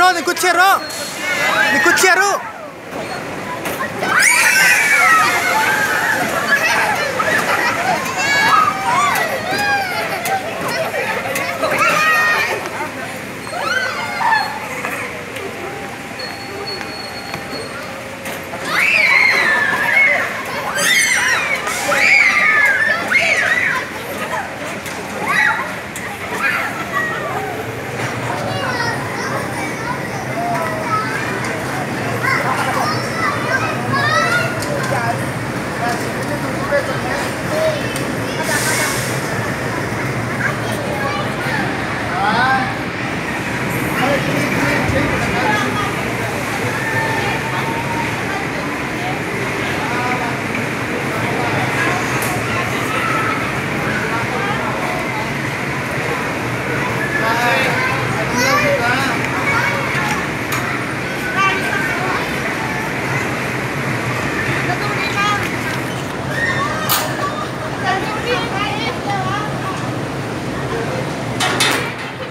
Rho ನಿ ಕುಚ್ಚಿರೋ ನಿ ಕುಚ್ಚಿರು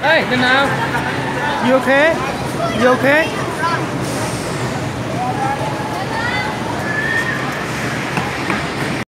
Hey, then now. You okay? You okay?